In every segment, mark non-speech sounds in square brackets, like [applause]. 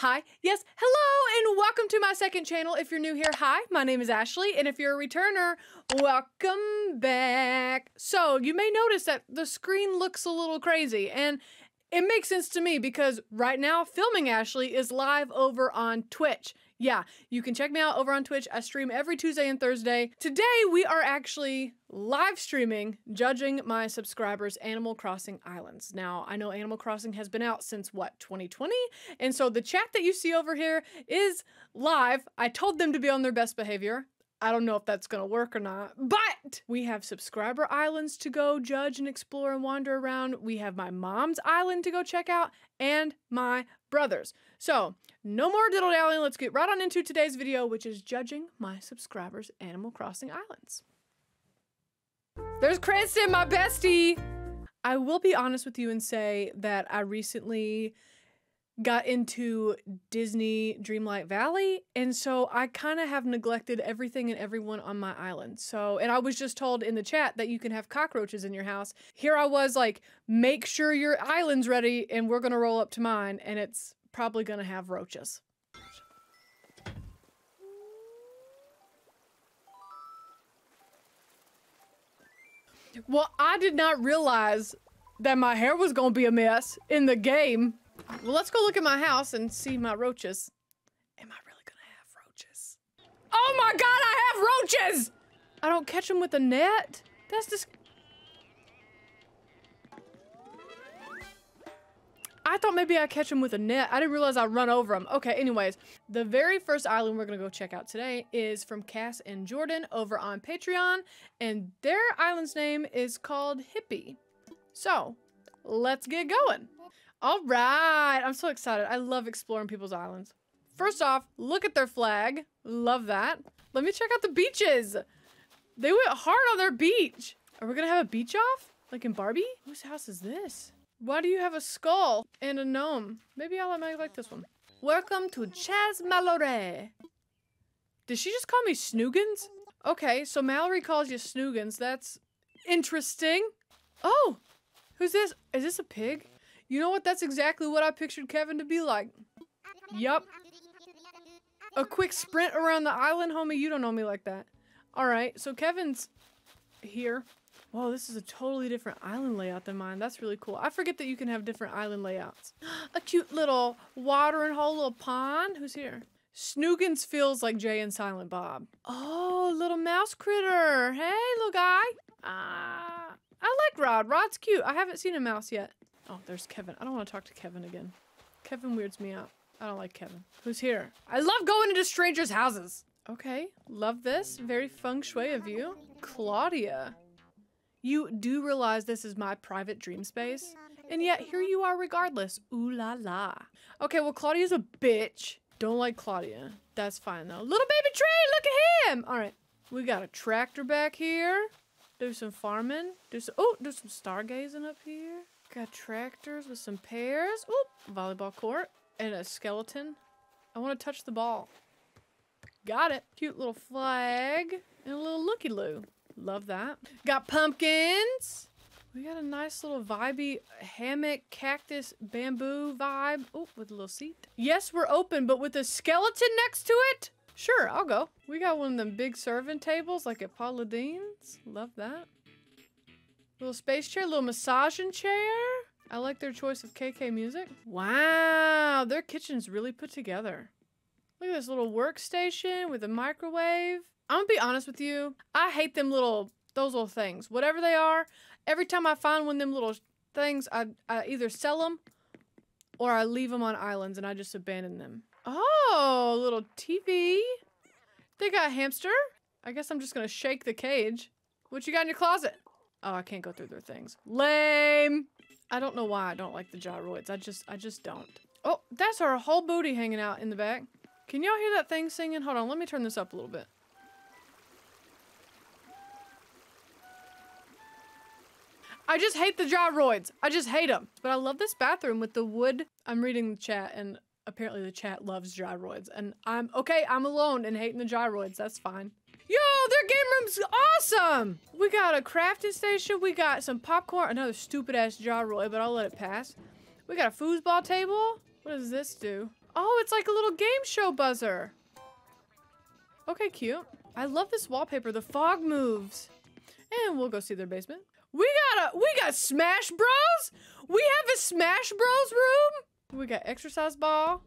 Hi, yes, hello, and welcome to my second channel. If you're new here, hi, my name is Ashleigh, and if you're a returner, welcome back. So, you may notice that the screen looks a little crazy, and it makes sense to me because right now, Filming Ashleigh is live over on Twitch. Yeah, you can check me out over on Twitch. I stream every Tuesday and Thursday. Today, we are actually live streaming judging my subscribers Animal Crossing Islands. Now, I know Animal Crossing has been out since what, 2020? And so the chat that you see over here is live. I told them to be on their best behavior. I don't know if that's gonna work or not, but we have subscriber islands to go judge and explore and wander around. We have my mom's island to go check out and my brother's. So, no more diddle dallying. Let's get right on into today's video, which is judging my subscribers' Animal Crossing islands. There's Kristen, my bestie. I will be honest with you and say that I recently got into Disney Dreamlight Valley, and so I kind of have neglected everything and everyone on my island. So, and I was just told in the chat that you can have cockroaches in your house. Here I was like, make sure your island's ready, and we're gonna roll up to mine, and it's probably gonna have roaches. Well, I did not realize that my hair was gonna be a mess in the game. Well, let's go look at my house and see my roaches. Am I really gonna have roaches? Oh my god, I have roaches! I don't catch them with a net? That's just. I thought maybe I'd catch them with a net. I didn't realize I'd run over them. Okay, anyways, the very first island we're gonna go check out today is from Cass and Jordan over on Patreon, and their island's name is called Hippie. So, let's get going. All right, I'm so excited. I love exploring people's islands. First off, look at their flag. Love that. Let me check out the beaches. They went hard on their beach. Are we gonna have a beach off? Like in Barbie? Whose house is this? Why do you have a skull and a gnome? Maybe I'll let like this one. Welcome to Chez Mallory. Did she just call me Snoogans? Okay, so Mallory calls you Snoogans. That's interesting. Oh, who's this? Is this a pig? You know what? That's exactly what I pictured Kevin to be like. Yup. A quick sprint around the island, homie. You don't know me like that. Alright, so Kevin's here. Whoa, this is a totally different island layout than mine. That's really cool. I forget that you can have different island layouts. [gasps] A cute little watering hole, little pond. Who's here? Snoogans feels like Jay and Silent Bob. Oh, little mouse critter. Hey, little guy. Ah, I like Rod. Rod's cute. I haven't seen a mouse yet. Oh, there's Kevin. I don't want to talk to Kevin again. Kevin weirds me out. I don't like Kevin. Who's here? I love going into strangers' houses. Okay, love this. Very feng shui of you. Claudia. You do realize this is my private dream space? And yet here you are regardless. Ooh la la. Okay, well Claudia's a bitch. Don't like Claudia. That's fine though. Little baby tree, look at him! Alright, we got a tractor back here. Do some farming. Do some, oh, do some stargazing up here. Got tractors with some pears. Oop, volleyball court. And a skeleton. I want to touch the ball. Got it. Cute little flag. And a little looky-loo. Love that. Got pumpkins. We got a nice little vibey hammock, cactus, bamboo vibe. Oh, with a little seat. Yes, we're open, but with a skeleton next to it? Sure, I'll go. We got one of them big serving tables like at Paula Deen's. Love that. Little space chair, little massaging chair. I like their choice of KK music. Wow, their kitchen's really put together. Look at this little workstation with a microwave. I'm gonna be honest with you. I hate them little, those little things. Whatever they are, every time I find one of them little things, I, I either sell them or I leave them on islands and I just abandon them. Oh, little TV. They got a hamster. I guess I'm just gonna shake the cage. What you got in your closet? Oh, I can't go through their things. Lame. I don't know why I don't like the gyroids. I just, I just don't. Oh, that's our whole booty hanging out in the back. Can y'all hear that thing singing? Hold on, let me turn this up a little bit. I just hate the gyroids. I just hate them. But I love this bathroom with the wood. I'm reading the chat and apparently the chat loves gyroids. And I'm, okay, I'm alone and hating the gyroids. That's fine. Yo, their game room's awesome! We got a crafting station, we got some popcorn, another stupid ass gyroid, but I'll let it pass. We got a foosball table. What does this do? Oh, it's like a little game show buzzer. Okay, cute. I love this wallpaper. The fog moves. And we'll go see their basement. We got a we got Smash Bros. We have a Smash Bros room. We got exercise ball.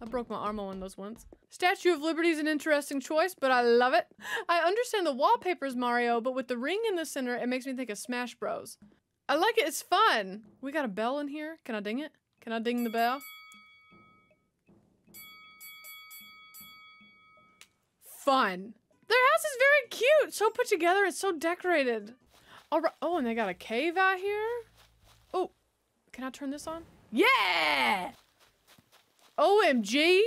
I broke my arm on one of those once. Statue of Liberty is an interesting choice, but I love it. I understand the wallpapers, Mario, but with the ring in the center, it makes me think of Smash Bros. I like it. It's fun. We got a bell in here. Can I ding it? Can I ding the bell? Fun. Their house is very cute. So put together. and so decorated. All right. Oh, and they got a cave out here. Oh, can I turn this on? Yeah! OMG!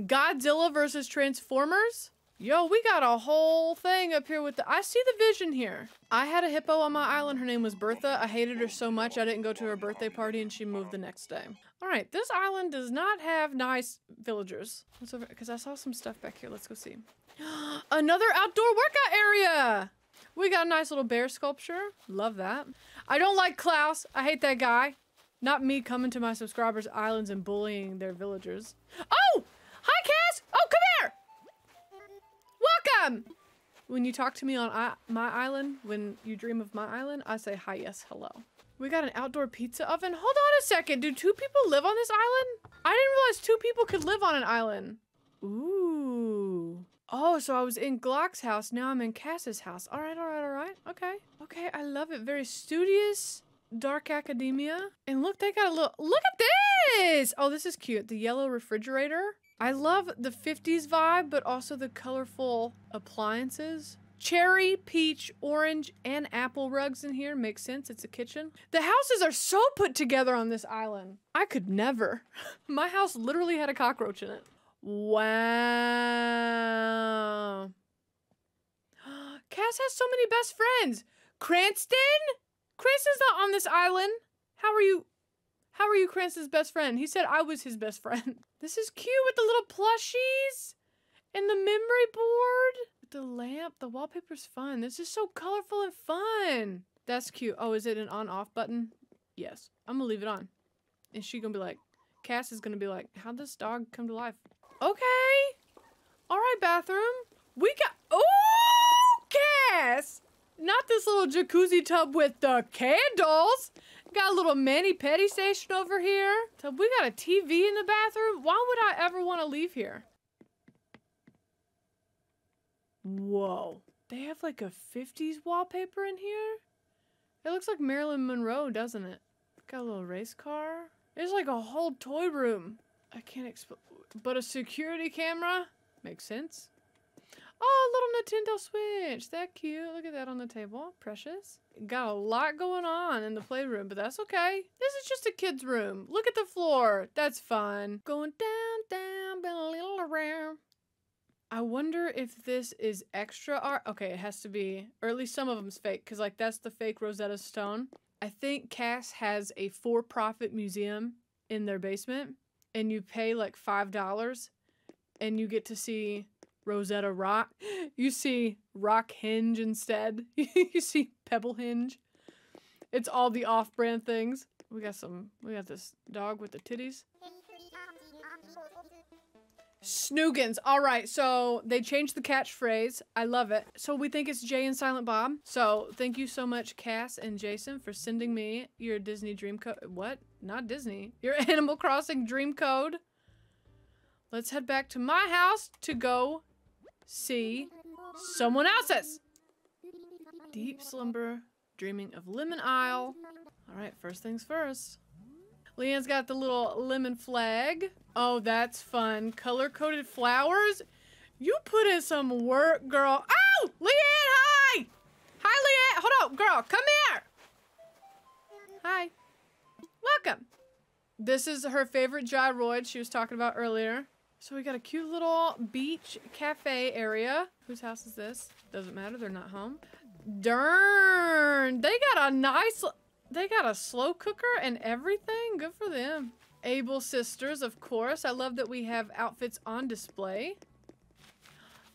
Godzilla versus Transformers? Yo, we got a whole thing up here with the- I see the vision here. I had a hippo on my island. Her name was Bertha. I hated her so much I didn't go to her birthday party and she moved the next day. All right, this island does not have nice villagers. Because I saw some stuff back here. Let's go see. [gasps] Another outdoor workout area! We got a nice little bear sculpture. Love that. I don't like Klaus. I hate that guy. Not me coming to my subscribers' islands and bullying their villagers. Oh! Hi, Cass! Oh, come here! Welcome! When you talk to me on I my island, when you dream of my island, I say hi, yes, hello. We got an outdoor pizza oven. Hold on a second. Do two people live on this island? I didn't realize two people could live on an island. Ooh. Oh, so I was in Glock's house. Now I'm in Cass's house. All right, all right, all right. Okay. Okay, I love it. Very studious, dark academia. And look, they got a little. Look at this! Oh, this is cute. The yellow refrigerator. I love the 50s vibe, but also the colorful appliances. Cherry, peach, orange, and apple rugs in here. Makes sense. It's a kitchen. The houses are so put together on this island. I could never. [laughs] My house literally had a cockroach in it. Wow. [gasps] Cass has so many best friends. Cranston? Cranston's not on this island. How are you? How are you Cranston's best friend? He said I was his best [laughs] friend. This is cute with the little plushies and the memory board. The lamp, the wallpaper's fun. This is so colorful and fun. That's cute. Oh, is it an on-off button? Yes. I'm gonna leave it on. And she gonna be like, Cass is gonna be like, how'd this dog come to life? Okay. All right, bathroom. We got, oh, Cass. Not this little jacuzzi tub with the candles. Got a little mani petty station over here. So we got a TV in the bathroom. Why would I ever want to leave here? Whoa. They have like a 50s wallpaper in here? It looks like Marilyn Monroe, doesn't it? Got a little race car. There's like a whole toy room. I can't explain. But a security camera? Makes sense. Oh, a little Nintendo Switch. That cute. Look at that on the table. Precious. Got a lot going on in the playroom, but that's okay. This is just a kid's room. Look at the floor. That's fun. Going down, down, been a little around. I wonder if this is extra art. Okay, it has to be, or at least some of them's fake, because like that's the fake Rosetta Stone. I think Cass has a for-profit museum in their basement, and you pay like five dollars, and you get to see Rosetta Rock. [gasps] You see Rock Hinge instead. [laughs] you see Pebble Hinge. It's all the off-brand things. We got some. We got this dog with the titties. Snoogans. All right, so they changed the catchphrase. I love it. So we think it's Jay and Silent Bob. So thank you so much, Cass and Jason, for sending me your Disney Dream Code. What? Not Disney. Your [laughs] Animal Crossing Dream Code. Let's head back to my house to go see someone else's. Deep slumber, dreaming of Lemon Isle. All right, first things first. Leanne's got the little lemon flag. Oh, that's fun. Color-coded flowers. You put in some work, girl. Oh, Leanne, hi! Hi, Leanne. Hold on, girl. Come here. Hi. Welcome. This is her favorite gyroid she was talking about earlier. So we got a cute little beach cafe area. Whose house is this? Doesn't matter, they're not home. Darn, they got a nice, they got a slow cooker and everything. Good for them. Able Sisters, of course. I love that we have outfits on display.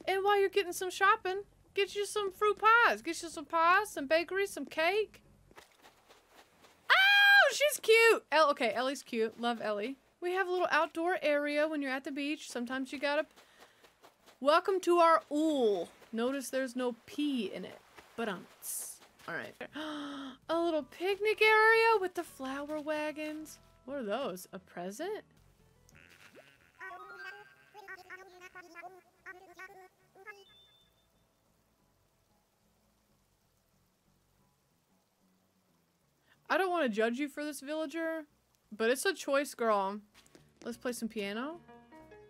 And while you're getting some shopping, get you some fruit pies. Get you some pies, some bakery, some cake. Oh, she's cute. El okay, Ellie's cute. Love Ellie. We have a little outdoor area when you're at the beach. Sometimes you gotta... Welcome to our ool. Notice there's no P in it. But um. Alright. [gasps] a little picnic area with the flower wagons. What are those? A present? I don't want to judge you for this villager, but it's a choice, girl. Let's play some piano.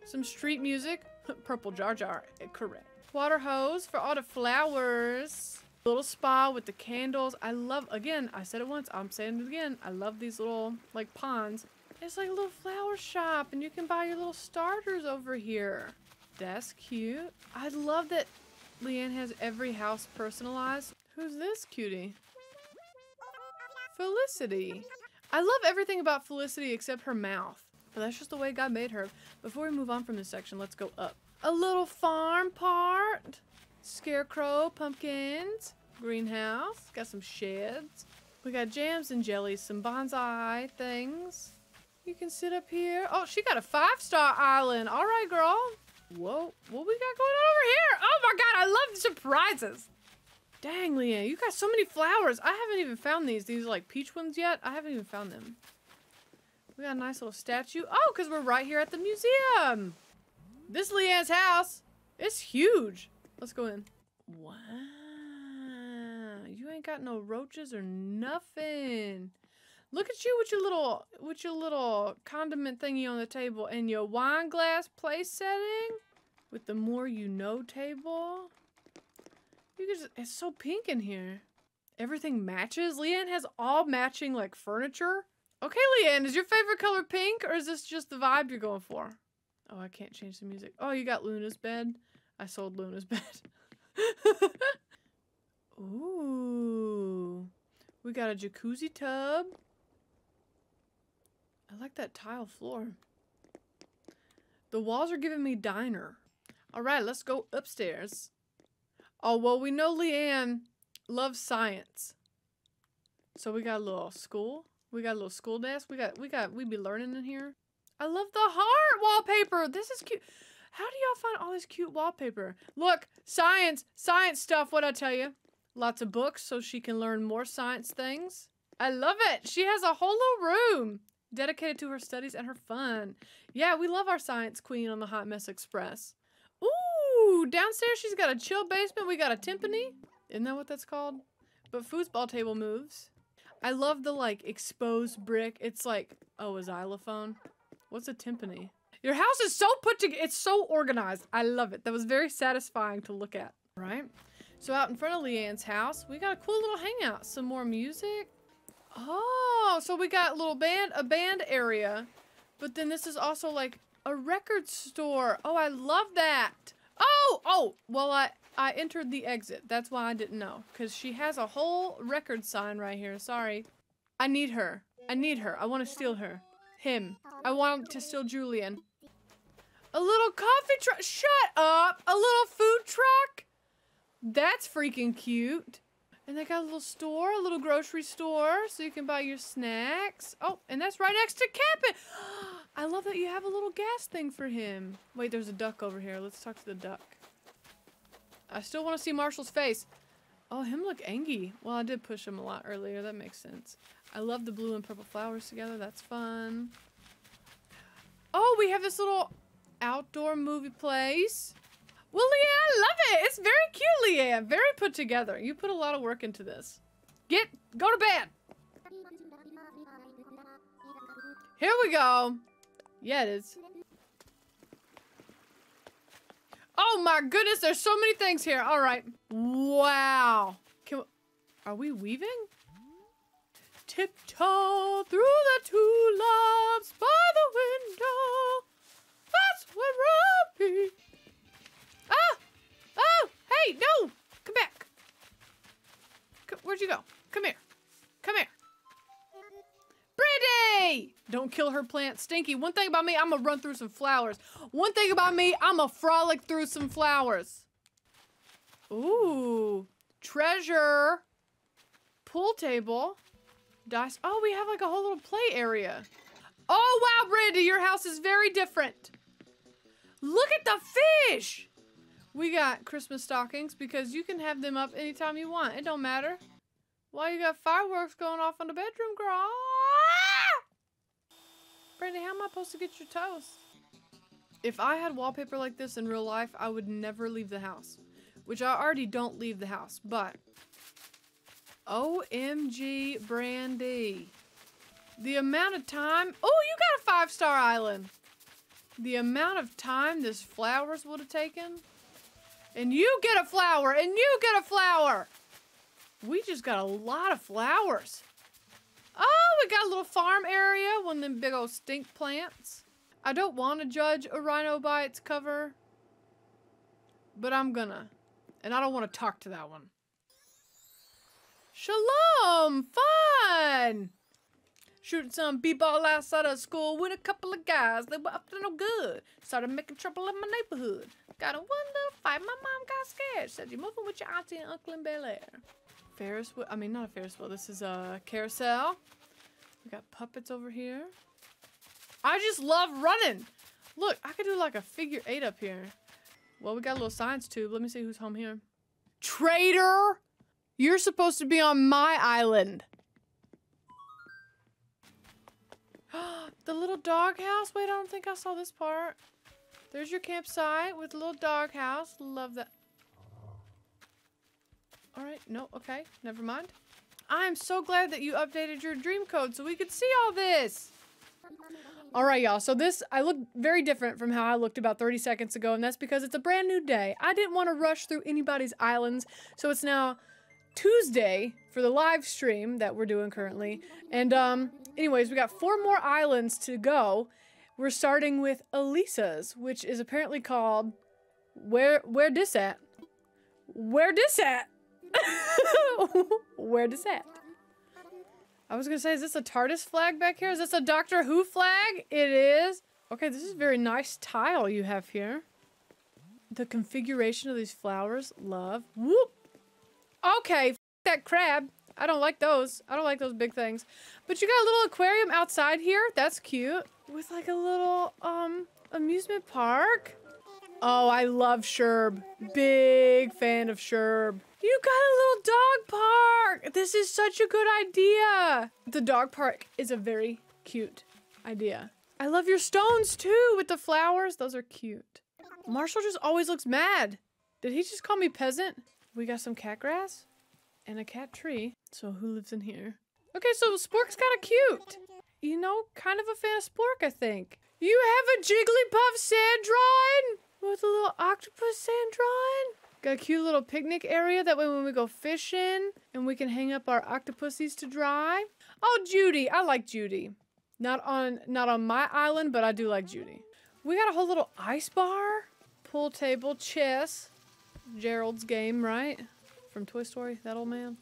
Some street music. [laughs] Purple Jar Jar. Correct. Water hose for all the flowers. Little spa with the candles. I love, again, I said it once, I'm saying it again. I love these little, like, ponds. It's like a little flower shop, and you can buy your little starters over here. That's cute. I love that Leanne has every house personalized. Who's this cutie? Felicity. I love everything about Felicity except her mouth. But that's just the way God made her. Before we move on from this section, let's go up. A little farm part. Scarecrow, pumpkins, greenhouse. Got some sheds. We got jams and jellies, some bonsai things. You can sit up here. Oh, she got a five-star island. All right, girl. Whoa, what we got going on over here? Oh my god, I love surprises. Dang, Leanne, you got so many flowers. I haven't even found these. These are like peach ones yet. I haven't even found them. We got a nice little statue. Oh, because we're right here at the museum. This Leanne's house. It's huge. Let's go in. Wow. You ain't got no roaches or nothing. Look at you with your little with your little condiment thingy on the table and your wine glass place setting with the more you know table. You just, it's so pink in here. Everything matches. Leanne has all matching like furniture. Okay, Leanne, is your favorite color pink or is this just the vibe you're going for? Oh, I can't change the music. Oh, you got Luna's bed. I sold Luna's bed. [laughs] Ooh. We got a jacuzzi tub. I like that tile floor. The walls are giving me diner. All right, let's go upstairs. Oh, well, we know Leanne loves science. So we got a little school. We got a little school desk. We got, we got, we'd be learning in here. I love the heart wallpaper. This is cute. How do y'all find all this cute wallpaper? Look, science, science stuff, what I tell you. Lots of books so she can learn more science things. I love it. She has a whole little room dedicated to her studies and her fun. Yeah, we love our science queen on the Hot Mess Express. Ooh, downstairs she's got a chill basement. We got a timpani. Isn't that what that's called? But foosball table moves. I love the like exposed brick. It's like, oh, a xylophone. What's a timpani? Your house is so put together. It's so organized. I love it. That was very satisfying to look at. Right? So out in front of Leanne's house, we got a cool little hangout. Some more music. Oh, so we got a little band, a band area. But then this is also like a record store. Oh, I love that. Oh, oh, well, I, I entered the exit. That's why I didn't know. Because she has a whole record sign right here. Sorry. I need her. I need her. I want to steal her. Him. I want to steal Julian. A little coffee truck. Shut up. A little food truck. That's freaking cute. And they got a little store, a little grocery store, so you can buy your snacks. Oh, and that's right next to Kapp'n. [gasps] I love that you have a little gas thing for him. Wait, there's a duck over here. Let's talk to the duck. I still want to see Marshall's face. Oh, him look angry. Well, I did push him a lot earlier. That makes sense. I love the blue and purple flowers together. That's fun. Oh, we have this little outdoor movie place. Well, Leanne, love it. It's very cute, Leanne. Very put together. You put a lot of work into this. Get, go to bed. Here we go. Yeah, it is. Oh my goodness, there's so many things here. All right. Wow. Can we, are we weaving? Tiptoe through the tulips by the window. Be. Ah! Oh! Hey, no! Come back. Where'd you go? Come here. Come here. Brittany! Don't kill her plant, Stinky. One thing about me, I'm gonna run through some flowers. One thing about me, I'm gonna frolic through some flowers. Ooh. Treasure. Pool table. Dice. Oh, we have like a whole little play area. Oh, wow, Brandy, your house is very different. Look at the fish. We got Christmas stockings because you can have them up anytime you want. It don't matter. Why you got fireworks going off in the bedroom, girl? Ah! Brandy, how am I supposed to get your toast? If I had wallpaper like this in real life, I would never leave the house. Which I already don't leave the house, but... OMG Brandy. The amount of time... Oh, you got a five-star island. The amount of time this flowers would have taken. And you get a flower, and you get a flower. We just got a lot of flowers. Oh, we got a little farm area, one of them big old stink plants. I don't want to judge a rhino by its cover, but I'm gonna. And I don't want to talk to that one. Shalom! Fun! Shooting some b-ball outside of school with a couple of guys. They were up to no good. Started making trouble in my neighborhood. Got a one little fight. My mom got scared. Said you're moving with your auntie and uncle in Bel Air. Ferris wheel. I mean, not a Ferris wheel. This is a carousel. We got puppets over here. I just love running. Look, I could do like a figure eight up here. Well, we got a little science tube. Let me see who's home here. Traitor! You're supposed to be on my island. [gasps] the little doghouse? Wait, I don't think I saw this part. There's your campsite with a little doghouse. Love that. Alright, no, okay, never mind. I'm so glad that you updated your dream code so we could see all this. Alright, y'all, so this, I look very different from how I looked about 30 seconds ago, and that's because it's a brand new day. I didn't want to rush through anybody's islands, so it's now Tuesday for the live stream that we're doing currently. And, um, anyways, we got four more islands to go. We're starting with Elisa's, which is apparently called Where Where Dis At? Where Dis At? [laughs] Where Dis At? I was gonna say, is this a TARDIS flag back here? Is this a Doctor Who flag? It is. Okay, this is very nice tile you have here. The configuration of these flowers, love. Whoop! Okay, that crab. I don't like those. I don't like those big things. But you got a little aquarium outside here. That's cute. With like a little, um, amusement park. Oh, I love Sherb. Big fan of Sherb. You got a little dog park. This is such a good idea. The dog park is a very cute idea. I love your stones too with the flowers. Those are cute. Marshall just always looks mad. Did he just call me peasant? We got some cat grass and a cat tree. So who lives in here? Okay, so Spork's kind of cute. You know, kind of a fan of Spork, I think. You have a Jigglypuff sand drawing with a little octopus sand drawing. Got a cute little picnic area. That way when we go fishing and we can hang up our octopussies to dry. Oh, Judy. I like Judy. Not on not on my island, but I do like Judy. We got a whole little ice bar, pool table, chess, Gerald's game, right? From Toy Story, that old man.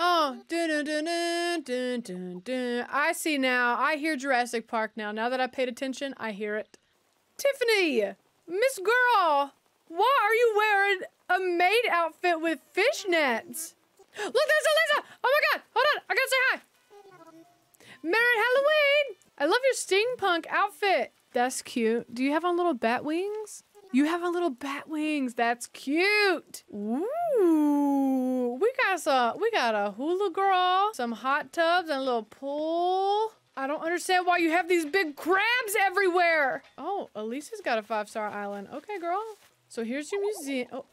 Oh, dun dun dun dun dun. I see now. I hear Jurassic Park now. Now that I paid attention, I hear it. Tiffany! Miss Girl! Why are you wearing a maid outfit with fishnets? Look, there's Eliza! Oh my god! Hold on! I gotta say hi! Merry Halloween! I love your steampunk outfit. That's cute. Do you have on little bat wings? You have on little bat wings. That's cute. Ooh, we got some. We got a hula girl, some hot tubs, and a little pool. I don't understand why you have these big crabs everywhere. Oh, Elisa's got a five-star island. Okay, girl. So here's your museum. Oh.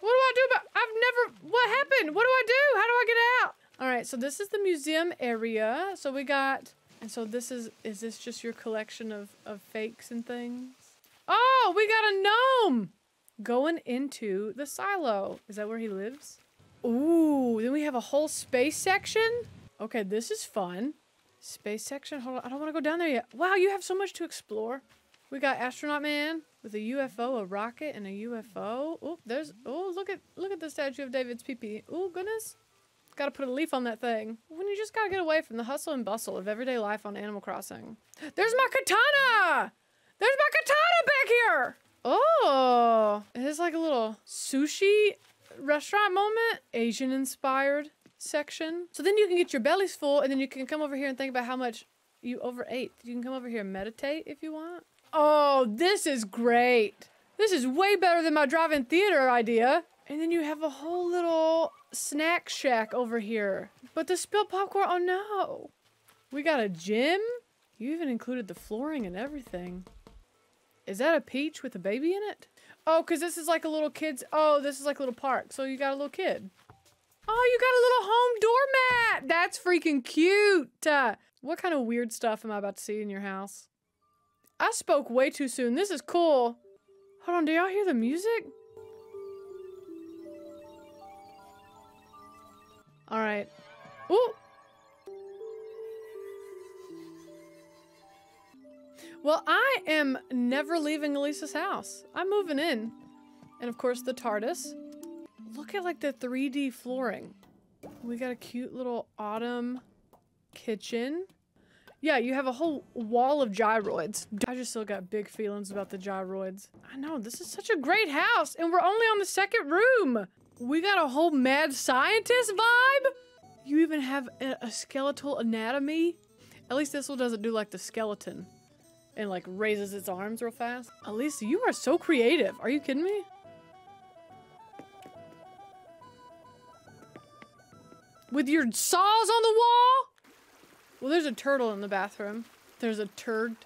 What do I do about- I've never- What happened? What do I do? How do I get out? All right, so this is the museum area. So we got and so this is, is this just your collection of, of fakes and things? Oh, we got a gnome going into the silo. Is that where he lives? Ooh, then we have a whole space section. Okay, this is fun. Space section, hold on, I don't want to go down there yet. Wow, you have so much to explore. We got astronaut man with a UFO, a rocket, and a UFO. Oh, there's, oh, look at, look at the statue of David's pee-pee. Oh, goodness. Gotta put a leaf on that thing. When you just gotta get away from the hustle and bustle of everyday life on Animal Crossing. There's my katana! There's my katana back here! Oh! It is like a little sushi restaurant moment, Asian inspired section. So then you can get your bellies full and then you can come over here and think about how much you overate. You can come over here and meditate if you want. Oh, this is great. This is way better than my drive-in theater idea. And then you have a whole little snack shack over here. But the spilled popcorn, oh no. We got a gym? You even included the flooring and everything. Is that a peach with a baby in it? Oh, because this is like a little kid's, oh, this is like a little park. So you got a little kid. Oh, you got a little home doormat. That's freaking cute. Uh, what kind of weird stuff am I about to see in your house? I spoke way too soon. This is cool. Hold on, do y'all hear the music? All right. Ooh. Well, I am never leaving Elisa's house. I'm moving in. And of course the TARDIS. Look at like the 3D flooring. We got a cute little autumn kitchen. Yeah, you have a whole wall of gyroids. I just still got big feelings about the gyroids. I know, this is such a great house, and we're only on the second room. We got a whole mad scientist vibe. You even have a, skeletal anatomy. At least this one doesn't do like the skeleton and like raises its arms real fast. Elisa, you are so creative. Are you kidding me? With your saws on the wall? Well, there's a turtle in the bathroom. There's a turd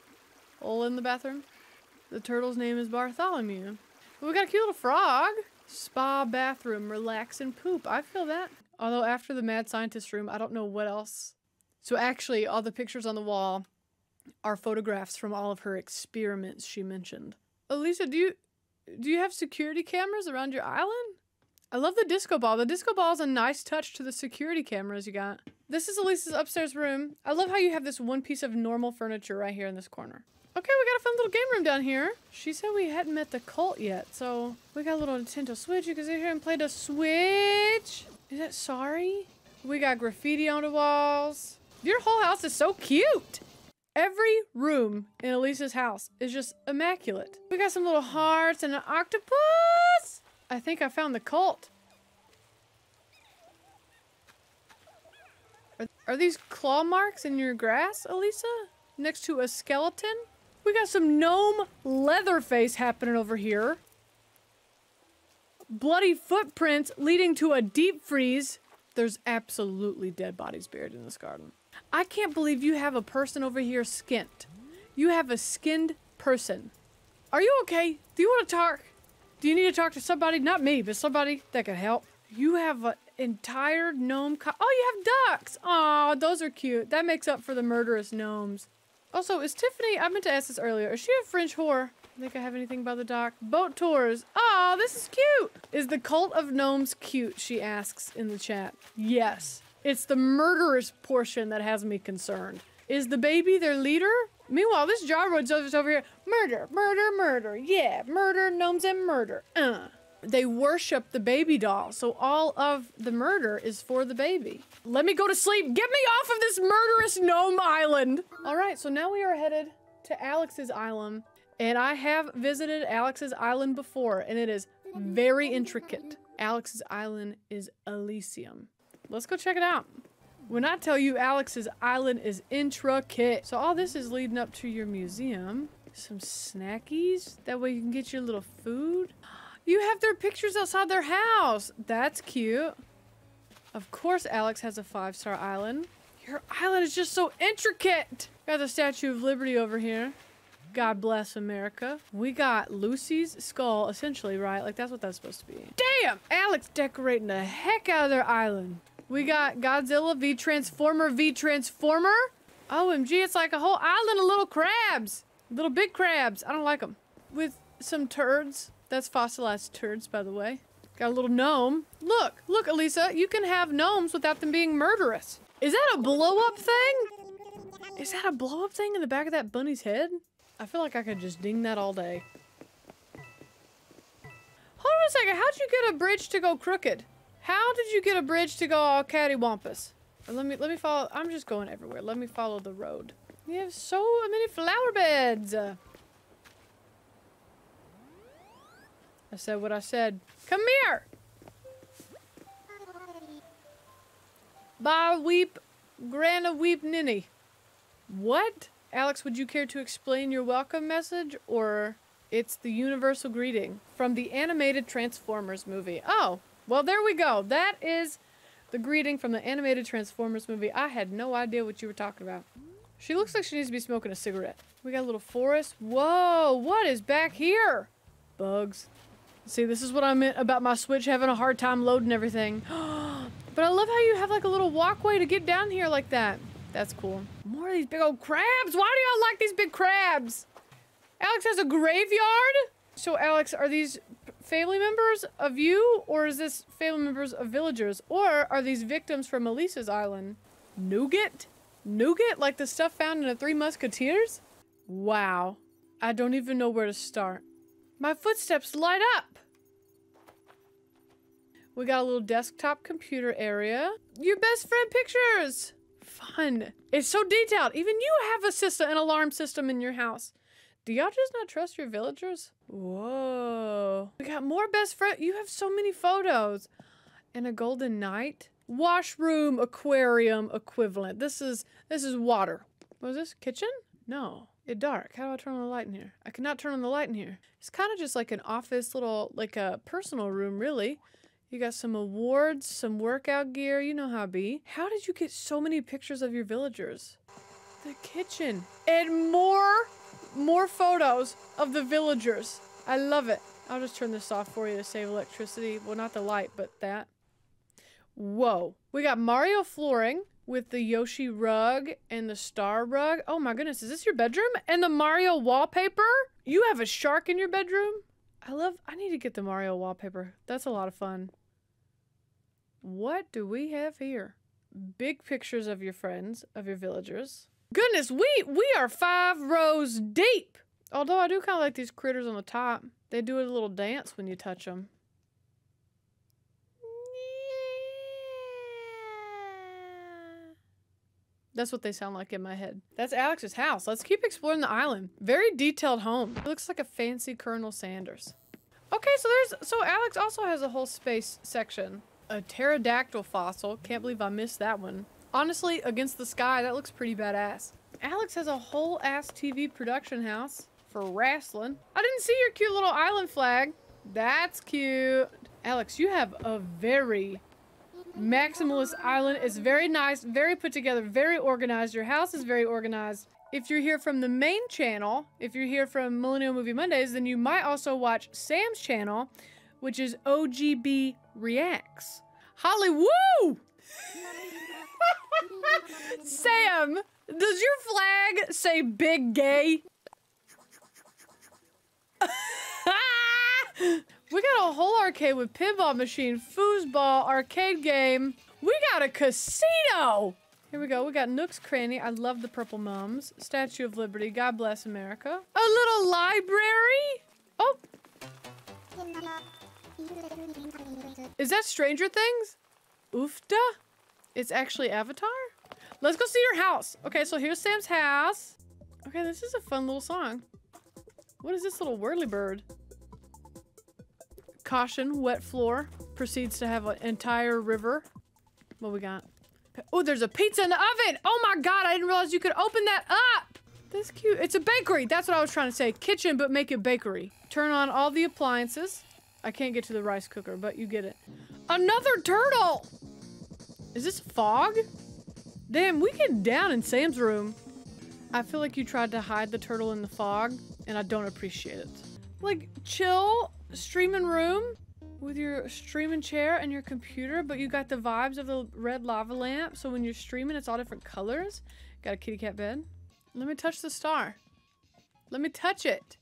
hole in the bathroom. The turtle's name is Bartholomew. we got a cute little frog. Spa bathroom, relax and poop. I feel that. Although after the mad scientist room, I don't know what else. So actually, all the pictures on the wall are photographs from all of her experiments she mentioned. Elisa, do you do you have security cameras around your island? I love the disco ball. The disco ball is a nice touch to the security cameras you got. This is Elisa's upstairs room. I love how you have this one piece of normal furniture right here in this corner. Okay, we got a fun little game room down here. She said we hadn't met the cult yet, so we got a little Nintendo Switch. You can sit here and play the Switch. Is that sorry? We got graffiti on the walls. Your whole house is so cute. Every room in Elisa's house is just immaculate. We got some little hearts and an octopus. I think I found the cult. Are, are these claw marks in your grass, Elisa? Next to a skeleton? We got some gnome Leatherface happening over here. Bloody footprints leading to a deep freeze. There's absolutely dead bodies buried in this garden. I can't believe you have a person over here skinned. You have a skinned person. Are you okay? Do you want to talk? Do you need to talk to somebody? Not me, but somebody that can help. You have an entire gnome Oh, you have ducks. Aw, those are cute. That makes up for the murderous gnomes. Also, is Tiffany, I meant to ask this earlier, is she a French whore? I think I have anything about the dock. Boat tours. Oh, this is cute. Is the cult of gnomes cute? She asks in the chat. Yes. It's the murderous portion that has me concerned. Is the baby their leader? Meanwhile, this gyroid's over here. Murder, murder, murder. Yeah, murder, gnomes, and murder. Uh. They worship the baby doll, so all of the murder is for the baby. Let me go to sleep. Get me off of this murderous gnome island. All right, so now we are headed to Alex's island. And I have visited Alex's island before, and it is very intricate. Alex's island is Elysium. Let's go check it out. When I tell you Alex's island is intricate. So all this is leading up to your museum. Some snackies. That way you can get your little food. You have their pictures outside their house. That's cute. Of course Alex has a five-star island. Your island is just so intricate. Got the Statue of Liberty over here. God bless America. We got Lucy's skull, essentially, right? Like, that's what that's supposed to be. Damn! Alex decorating the heck out of their island. We got Godzilla v Transformer v Transformer. OMG, it's like a whole island of little crabs. Little big crabs. I don't like them. With some turds. That's fossilized turds, by the way. Got a little gnome. Look, look, Elisa, you can have gnomes without them being murderous. Is that a blow-up thing? Is that a blow-up thing in the back of that bunny's head? I feel like I could just ding that all day. Hold on a second, how'd you get a bridge to go crooked? How did you get a bridge to go all cattywampus? Let me let me follow. I'm just going everywhere. Let me follow the road. We have so many flower beds. I said what I said. Come here! Bye, weep, grana weep ninny. What? Alex, would you care to explain your welcome message or it's the universal greeting from the animated Transformers movie? Oh, well, there we go. That is the greeting from the animated Transformers movie. I had no idea what you were talking about. She looks like she needs to be smoking a cigarette. We got a little forest. Whoa, what is back here? Bugs. See, this is what I meant about my Switch having a hard time loading everything. [gasps] but I love how you have like a little walkway to get down here like that. That's cool. More of these big old crabs. Why do y'all like these big crabs? Alex has a graveyard? So Alex, are these family members of you or is this family members of villagers? Or are these victims from Elisa's island? Nougat? Nougat? Like the stuff found in the Three Musketeers? Wow. I don't even know where to start. My footsteps light up. We got a little desktop computer area. Your best friend pictures. Fun. It's so detailed. Even you have a system, an alarm system in your house. Do y'all just not trust your villagers? Whoa. We got more best friend. You have so many photos. And a golden knight. Washroom aquarium equivalent. This is this is water. What is this? Kitchen? No. It's dark. How do I turn on the light in here? I cannot turn on the light in here. It's kind of just like an office, little, like a personal room, really. You got some awards, some workout gear. You know how it be. How did you get so many pictures of your villagers? The kitchen. And more, more photos of the villagers. I love it. I'll just turn this off for you to save electricity. Well, not the light, but that. Whoa. We got Mario flooring with the Yoshi rug and the star rug. Oh my goodness, is this your bedroom? And the Mario wallpaper? You have a shark in your bedroom? I love, I need to get the Mario wallpaper. That's a lot of fun. What do we have here? Big pictures of your friends, of your villagers. Goodness, we, we are five rows deep. Although I do kind of like these critters on the top. They do a little dance when you touch them. That's what they sound like in my head. That's Alex's house. Let's keep exploring the island. Very detailed home. It looks like a fancy Colonel Sanders. Okay, so there's so Alex also has a whole space section. A pterodactyl fossil. Can't believe I missed that one. Honestly, against the sky, that looks pretty badass. Alex has a whole ass TV production house for wrestling. I didn't see your cute little island flag. That's cute. Alex, you have a very Maximalist Island is very nice, very put together, very organized. Your house is very organized. If you're here from the main channel, if you're here from Millennial Movie Mondays, then you might also watch Sam's channel, which is OGB Reacts. Holly, woo! [laughs] Sam, does your flag say big gay? [laughs] We got a whole arcade with pinball machine, foosball, arcade game. We got a casino! Here we go. We got Nook's Cranny. I love the purple mums. Statue of Liberty. God bless America. A little library? Oh. Is that Stranger Things? Oofta? It's actually Avatar? Let's go see your house. Okay, so here's Sam's house. Okay, this is a fun little song. What is this little whirly bird? Caution, wet floor. Proceeds to have an entire river. What we got? Oh, there's a pizza in the oven! Oh my god, I didn't realize you could open that up! That's cute. It's a bakery. That's what I was trying to say. Kitchen, but make it bakery. Turn on all the appliances. I can't get to the rice cooker, but you get it. Another turtle! Is this fog? Damn, we get down in Sam's room. I feel like you tried to hide the turtle in the fog, and I don't appreciate it. Like, chill streaming room with your streaming chair and your computer, but you got the vibes of the red lava lamp. So when you're streaming, it's all different colors. Got a kitty cat bed. Let me touch the star. Let me touch it.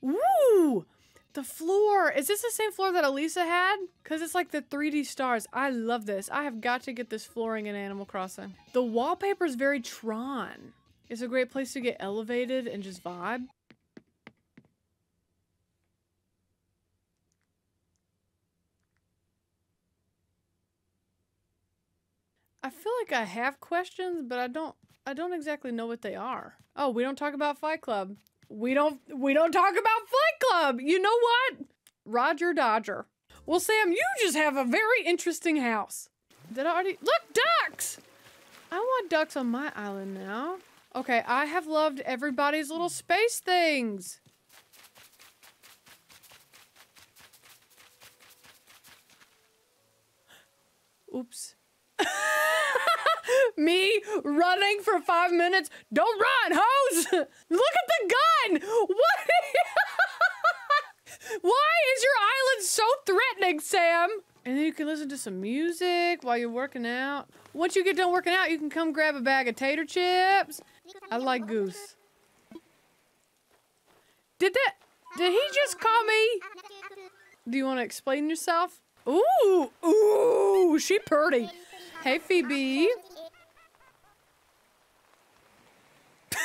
Woo! The floor. Is this the same floor that Elisa had? Because it's like the 3D stars. I love this. I have got to get this flooring in Animal Crossing. The wallpaper is very Tron. It's a great place to get elevated and just vibe. I feel like I have questions, but I don't I don't exactly know what they are. Oh, we don't talk about Fight Club. We don't we don't talk about Fight Club. You know what? Roger Dodger. Well, Sam, you just have a very interesting house. Did I already? Look, ducks! I want ducks on my island now. Okay, I have loved everybody's little space things. Oops. [laughs] Me running for five minutes. Don't run, hose! [laughs] Look at the gun! What? [laughs] Why is your island so threatening, Sam? And then you can listen to some music while you're working out. Once you get done working out, you can come grab a bag of tater chips. I like goose. Did that? Did he just call me? Do you want to explain yourself? Ooh, ooh, she pretty. Hey, Phoebe. [laughs]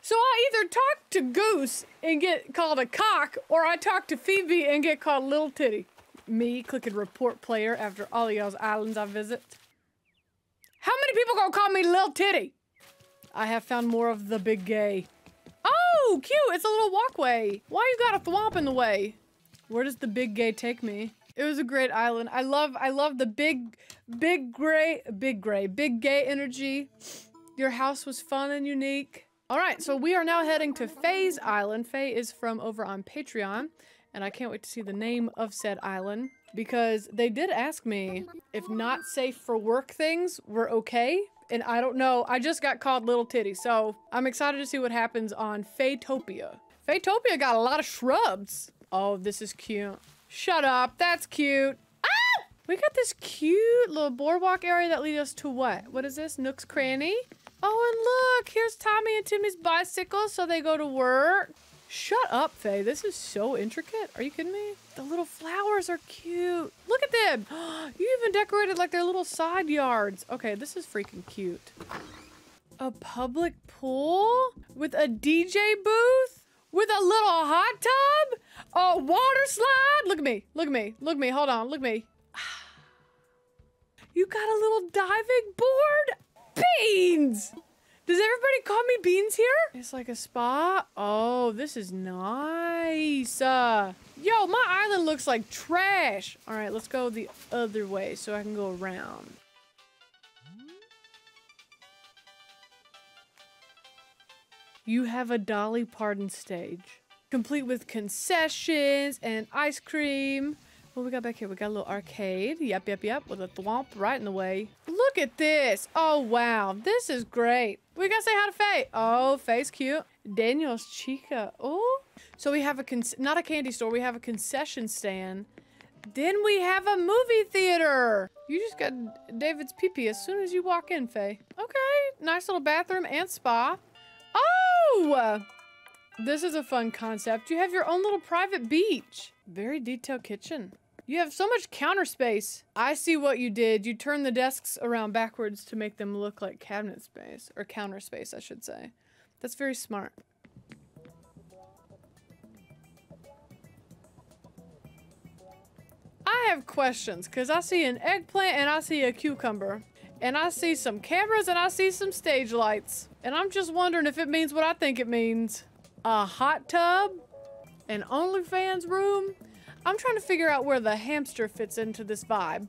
so I either talk to Goose and get called a cock, or I talk to Phoebe and get called Little Titty. Me clicking report player after all y'all's islands I visit. Many people gonna call me Little Titty? I have found more of the big gay. Oh, cute! It's a little walkway. Why you got a thwomp in the way? Where does the big gay take me? It was a great island. I love, I love the big, big gray, big gray, big gay energy. Your house was fun and unique. All right, so we are now heading to Faye's Island. Faye is from over on Patreon, and I can't wait to see the name of said island because they did ask me if not safe for work things were okay. And I don't know. I just got called Little Titty, so I'm excited to see what happens on Faytopia. Faytopia got a lot of shrubs. Oh, this is cute. Shut up. That's cute. Ah! We got this cute little boardwalk area that leads us to what? What is this? Nook's Cranny? Oh, and look, here's Tommy and Timmy's bicycle, so they go to work. Shut up, Faye. This is so intricate. Are you kidding me? The little flowers are cute. Look at them. [gasps] You even decorated like their little side yards. Okay, this is freaking cute. A public pool with a DJ booth with a little hot tub, a water slide. Look at me. Look at me. Look at me. Hold on. Look at me. [sighs] You got a little diving board? Beans! Does everybody call me Beans here? It's like a spa. Oh, this is nice. Uh, yo, my island looks like trash. All right, let's go the other way so I can go around. You have a Dolly Parton stage, complete with concessions and ice cream. What we got back here? We got a little arcade. Yep, yep, yep. With a thwomp right in the way. Look at this. Oh, wow. This is great. We gotta say hi to Faye. Oh, Faye's cute. Daniel's Chica. Oh. So we have a, con not a candy store. We have a concession stand. Then we have a movie theater. You just got David's pee-pee as soon as you walk in, Faye. Okay. Nice little bathroom and spa. Oh! This is a fun concept. You have your own little private beach. Very detailed kitchen. You have so much counter space. I see what you did. You turned the desks around backwards to make them look like cabinet space, or counter space, I should say. That's very smart. I have questions, because I see an eggplant and I see a cucumber. And I see some cameras and I see some stage lights. And I'm just wondering if it means what I think it means a hot tub, an OnlyFans room. I'm trying to figure out where the hamster fits into this vibe.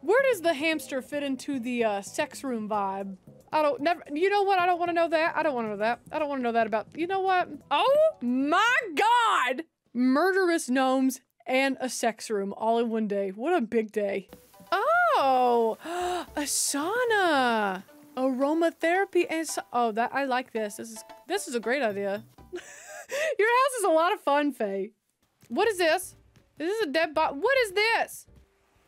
Where does the hamster fit into the uh, sex room vibe? I don't never. You know what? I don't want to know that. I don't want to know that. I don't want to know that about. You know what? Oh my God! Murderous gnomes and a sex room all in one day. What a big day. Oh, [gasps] a sauna aromatherapy and so oh that I like this. This is this is a great idea. [laughs] Your house is a lot of fun, Faye. What is this? This is this a dead body? What is this?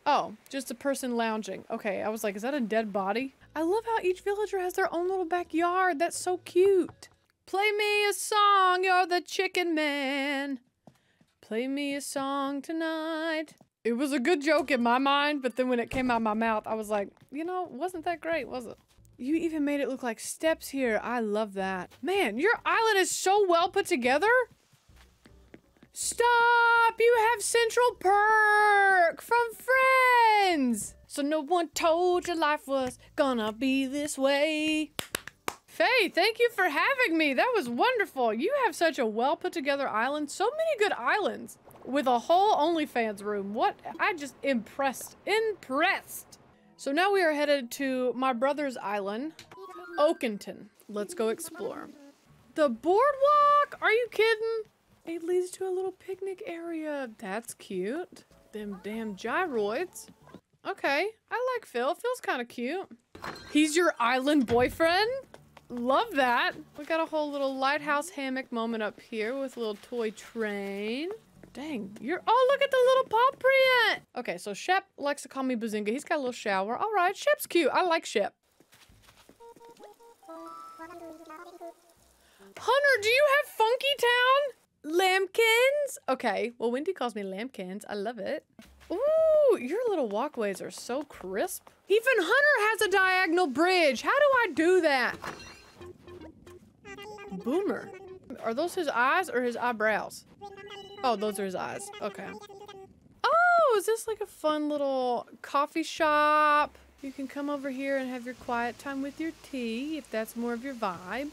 Oh, just a person lounging. Okay, I was like, is that a dead body? I love how each villager has their own little backyard. That's so cute. Play me a song, you're the chicken man. Play me a song tonight. It was a good joke in my mind, but then when it came out of my mouth, I was like, you know, wasn't that great, was it? You even made it look like steps here. I love that. Man, your island is so well put together. Stop! You have Central Perk from Friends! So no one told your life was gonna be this way. Faye, thank you for having me. That was wonderful. You have such a well put together island. So many good islands with a whole OnlyFans room. What? I just impressed. Impressed. So now we are headed to my brother's island, Oakington. Let's go explore. The boardwalk? Are you kidding? It leads to a little picnic area. That's cute. Them damn gyroids. Okay, I like Phil. Phil's kind of cute. He's your island boyfriend? Love that. We got a whole little lighthouse hammock moment up here with a little toy train. Dang, you're- oh, look at the little paw print! Okay, so Shep likes to call me Bazinga. He's got a little shower. All right, Shep's cute. I like Shep. Hunter, do you have Funky Town? Lambkins? Okay, well, Wendy calls me Lambkins. I love it. Ooh, your little walkways are so crisp. Even Hunter has a diagonal bridge. How do I do that? Boomer. Are those his eyes or his eyebrows? Oh, those are his eyes. Okay. Oh, is this like a fun little coffee shop? You can come over here and have your quiet time with your tea if that's more of your vibe.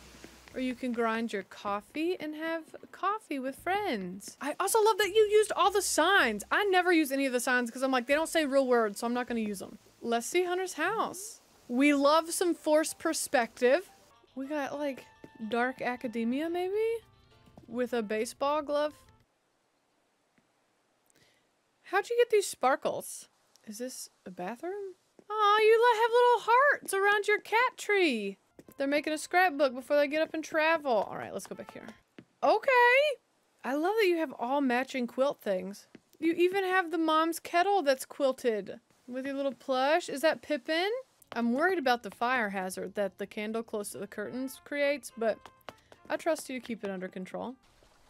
Or you can grind your coffee and have coffee with friends. I also love that you used all the signs. I never use any of the signs because I'm like, they don't say real words, so I'm not going to use them. Let's see Hunter's house. We love some forced perspective. We got like dark academia maybe? With a baseball glove? How'd you get these sparkles? Is this a bathroom? Oh, you have little hearts around your cat tree. They're making a scrapbook before they get up and travel. All right, let's go back here. Okay. I love that you have all matching quilt things. You even have the mom's kettle that's quilted with your little plush. Is that Pippin? I'm worried about the fire hazard that the candle close to the curtains creates, but I trust you to keep it under control.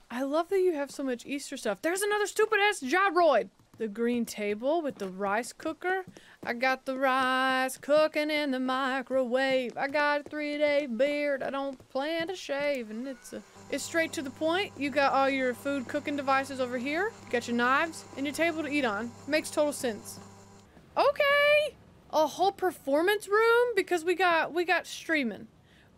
I love that you have so much Easter stuff. There's another stupid ass gyroid. The green table with the rice cooker. I got the rice cooking in the microwave. I got a three day beard. I don't plan to shave. And it's a, it's straight to the point. You got all your food cooking devices over here. You got your knives and your table to eat on. Makes total sense. Okay. A whole performance room because we got we got streaming.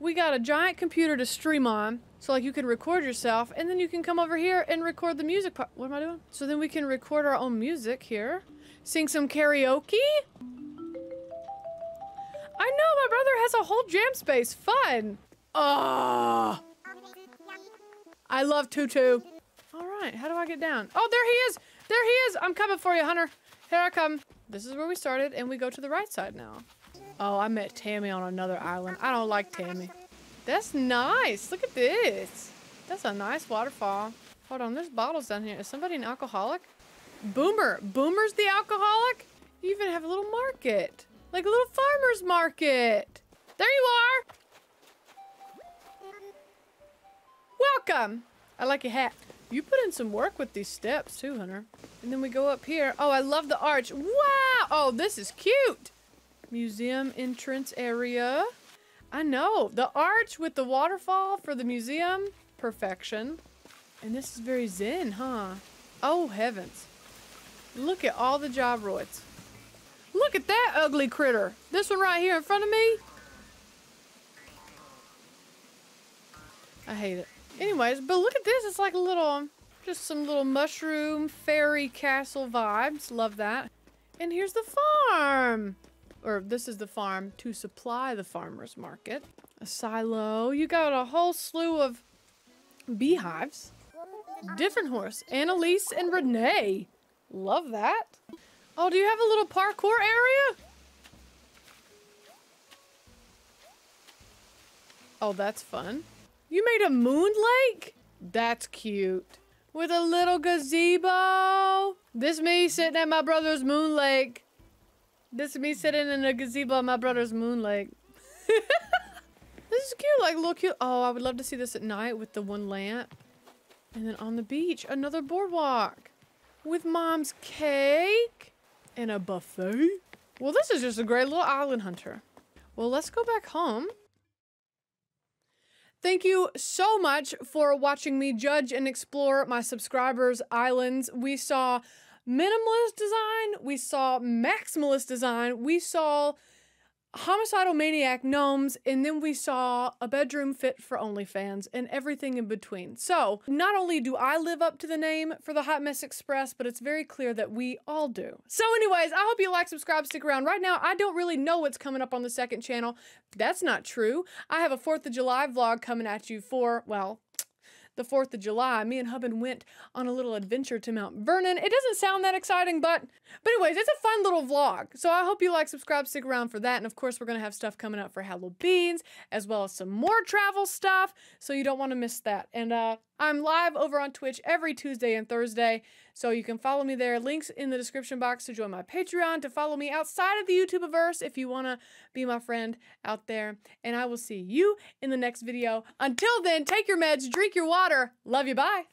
We got a giant computer to stream on. So like you can record yourself and then you can come over here and record the music part. What am I doing? So then we can record our own music here. Sing some karaoke. I know, my brother has a whole jam space. Fun. Ah. I love Tutu. All right, how do I get down? Oh, there he is. There he is. I'm coming for you, Hunter. Here I come. This is where we started, and we go to the right side now. Oh, I met Tammy on another island. I don't like Tammy. That's nice. Look at this. That's a nice waterfall. Hold on, there's bottles down here. Is somebody an alcoholic? Boomer. Boomer's the alcoholic? You even have a little market. Like a little farmer's market. There you are. Welcome. I like your hat. You put in some work with these steps too, Hunter. And then we go up here. Oh, I love the arch. Wow. Oh, this is cute. Museum entrance area. I know. The arch with the waterfall for the museum. Perfection. And this is very zen, huh? Oh, heavens. Look at all the gyroids. Look at that ugly critter. This one right here in front of me. I hate it. Anyways, but look at this. It's like a little, just some little mushroom fairy castle vibes. Love that. And here's the farm. Or this is the farm to supply the farmer's market. A silo. You got a whole slew of beehives. Different horse. Annalise and Renee. Love that. Oh, do you have a little parkour area? Oh, that's fun. You made a moon lake? That's cute. With a little gazebo. This me sitting at my brother's moon lake. This is me sitting in a gazebo at my brother's moon lake. [laughs] this is cute, like look cute. Oh, I would love to see this at night with the one lamp. And then on the beach, another boardwalk. With mom's cake and a buffet. Well, this is just a great little island hunter. Well, let's go back home. Thank you so much for watching me judge and explore my subscribers' islands. We saw minimalist design, we saw maximalist design, we saw homicidal maniac gnomes, and then we saw a bedroom fit for OnlyFans and everything in between. So, not only do I live up to the name for the Hot Mess Express, but it's very clear that we all do. So, anyways, I hope you like, subscribe, stick around. Right now, I don't really know what's coming up on the second channel. That's not true. I have a 4th of July vlog coming at you for, well, the 4th of July, me and Hubbin went on a little adventure to Mount Vernon. It doesn't sound that exciting, but but anyways, it's a fun little vlog. So I hope you like, subscribe, stick around for that. And of course, we're going to have stuff coming up for Halloweens, as well as some more travel stuff. So you don't want to miss that. And uh, I'm live over on Twitch every Tuesday and Thursday. So you can follow me there. Links in the description box to join my Patreon, to follow me outside of the YouTubeverse if you want to be my friend out there. And I will see you in the next video. Until then, take your meds, drink your water. Love you. Bye.